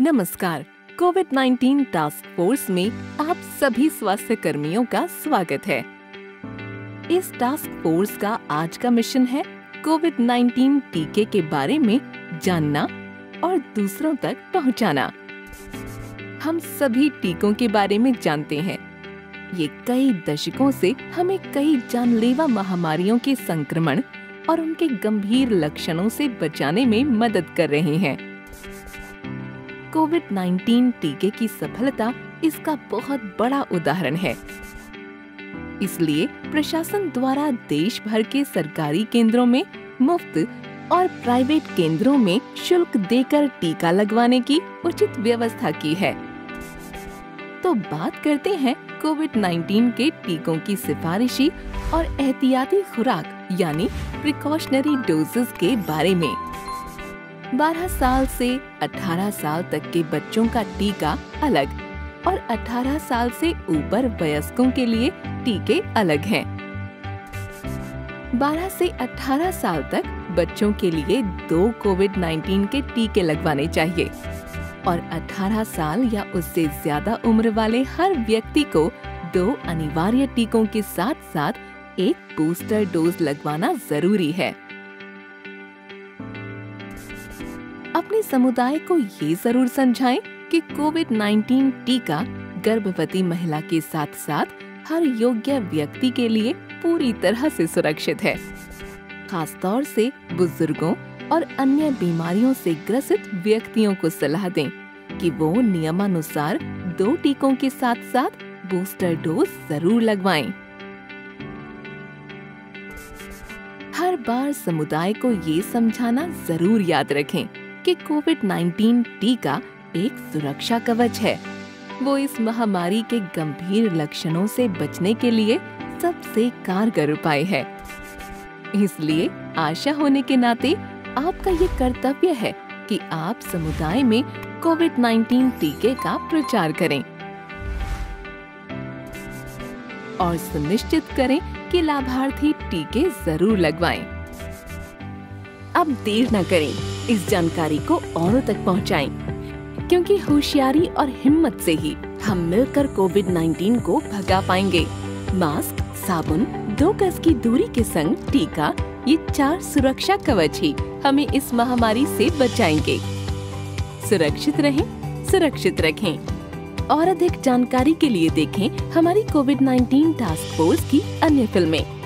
नमस्कार, Covid 19 task force में आप सभी स्वास्थ्य कर्मियों का स्वागत है। इस टास्क फोर्स का आज का मिशन है कोविड 19 टीके के बारे में जानना और दूसरों तक पहुंचाना। हम सभी टीकों के बारे में जानते हैं। ये कई दशकों से हमें कई जानलेवा महामारियों के संक्रमण और उनके गंभीर लक्षणों से बचाने में मदद कर रहे हैं। कोविड 19 टीके की सफलता इसका बहुत बड़ा उदाहरण है। इसलिए प्रशासन द्वारा देश भर के सरकारी केंद्रों में मुफ़्त और प्राइवेट केंद्रों में शुल्क देकर टीका लगवाने की उचित व्यवस्था की है। तो बात करते हैं कोविड 19 के टीकों की सिफारिशी और एहतियाती खुराक, यानी प्रिकॉशनरी डोजेस के बारे में। 12 साल से 18 साल तक के बच्चों का टीका अलग और 18 साल से ऊपर वयस्कों के लिए टीके अलग हैं। 12 से 18 साल तक बच्चों के लिए दो कोविड 19 के टीके लगवाने चाहिए और 18 साल या उससे ज़्यादा उम्र वाले हर व्यक्ति को दो अनिवार्य टीकों के साथ साथ एक बूस्टर डोज लगवाना ज़रूरी है अपने समुदाय को ये ज़रूर समझाएँ कि कोविड 19 टीका गर्भवती महिला के साथ साथ हर योग्य व्यक्ति के लिए पूरी तरह से सुरक्षित है खास तौर से बुज़ुर्गों और अन्य बीमारियों से ग्रसित व्यक्तियों को सलाह दें कि वो नियमानुसार दो टीकों के साथ साथ बूस्टर डोज ज़रूर लगवाएँ। हर बार समुदाय को ये समझाना ज़रूर याद रखें कि कोविड 19 टीका एक सुरक्षा कवच है। वो इस महामारी के गंभीर लक्षणों से बचने के लिए सबसे कारगर उपाय है। इसलिए आशा होने के नाते आपका ये कर्तव्य है कि आप समुदाय में कोविड 19 टीके का प्रचार करें। और सुनिश्चित करें कि लाभार्थी टीके ज़रूर लगवाएँ। अब देर न करें। इस जानकारी को औरों तक पहुंचाएँ, क्योंकि होशियारी और हिम्मत से ही हम मिलकर कोविड 19 को भगा पाएँगे। मास्क साबुन दो गज की दूरी के संग टीका ये चार सुरक्षा कवच ही हमें इस महामारी से बचाएँगे। सुरक्षित रहें सुरक्षित रखें। और अधिक जानकारी के लिए देखें हमारी कोविड 19 टास्क फोर्स की अन्य फ़िल्में।